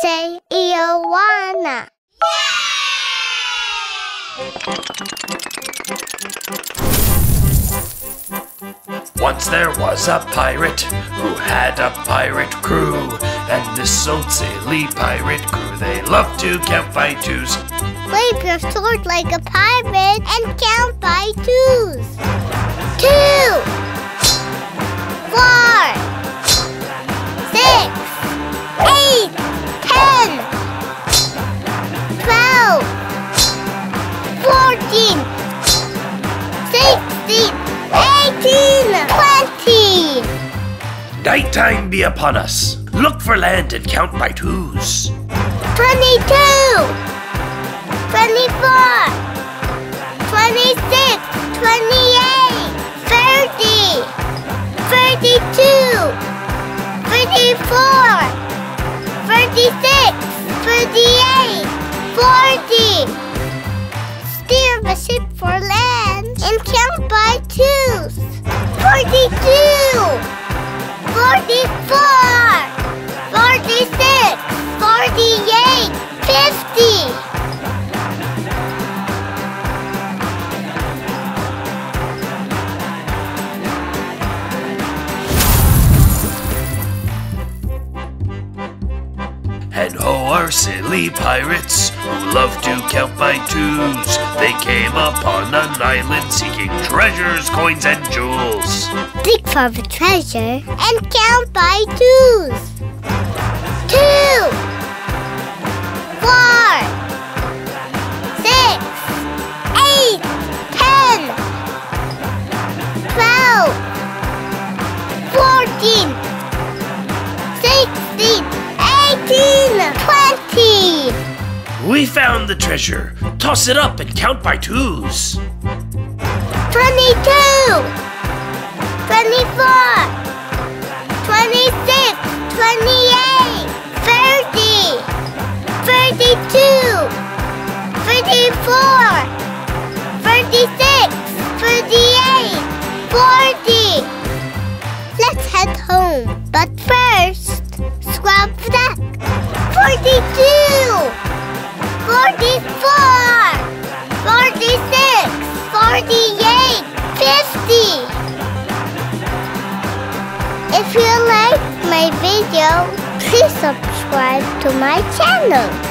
Say Ioanna. Once there was a pirate who had a pirate crew. And this old silly pirate crew, they loved to count by twos. Wave your sword like a pirate and count by 18, 20. Nighttime be upon us. Look for land and count by twos. 22, 24, 26, 28, 30, 32, 34, 36, 38, 40. Steer the ship for land and count by twos. 42 44 our silly pirates who love to count by twos. They came upon an island seeking treasures, coins, and jewels. Dig for the treasure and count by twos. Two, four, six, eight, ten, twelve, fourteen, sixteen. We found the treasure. Toss it up and count by twos. 22 24 26 28 30 32 34 36 38 40 Let's head home, but first, scrub that 42 44 46 48 50 If you like my video, please subscribe to my channel.